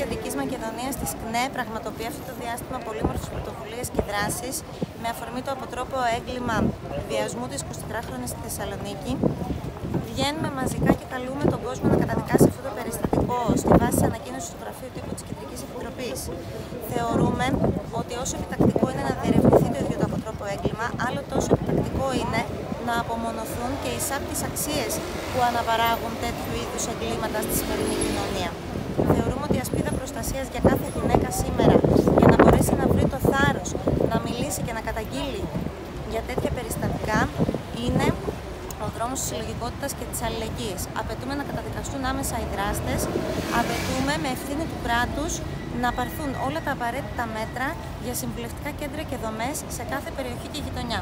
Κεντρική Μακεδονίας της ΚΝΕ πραγματοποιεί αυτό το διάστημα πολύμορφες πρωτοβουλίες και δράσεις με αφορμή το αποτρόπο έγκλημα βιασμού της 24χρονη στη Θεσσαλονίκη. Βγαίνουμε μαζικά και καλούμε τον κόσμο να καταδικάσει αυτό το περιστατικό στη βάση της ανακοίνωσης του Γραφείου Τύπου της Κεντρικής Επιτροπής. Θεωρούμε ότι όσο επιτακτικό είναι να διερευνηθεί το ίδιο το αποτρόπο έγκλημα, άλλο τόσο επιτακτικό είναι να απομονωθούν και οι σάπτες αξίες που αναπαράγουν τέτοιου είδους εγκλήματα στη σημερινή κοινωνία. Θεωρούμε ότι η ασπίδα προστασία για κάθε γυναίκα σήμερα για να μπορέσει να βρει το θάρρος να μιλήσει και να καταγγείλει για τέτοια περιστατικά είναι ο δρόμος της συλλογικότητας και της αλληλεγγύης. Απαιτούμε να καταδικαστούν άμεσα οι δράστες, απαιτούμε με ευθύνη του κράτους να πάρθουν όλα τα απαραίτητα μέτρα για συμβουλευτικά κέντρα και δομές σε κάθε περιοχή και γειτονιά.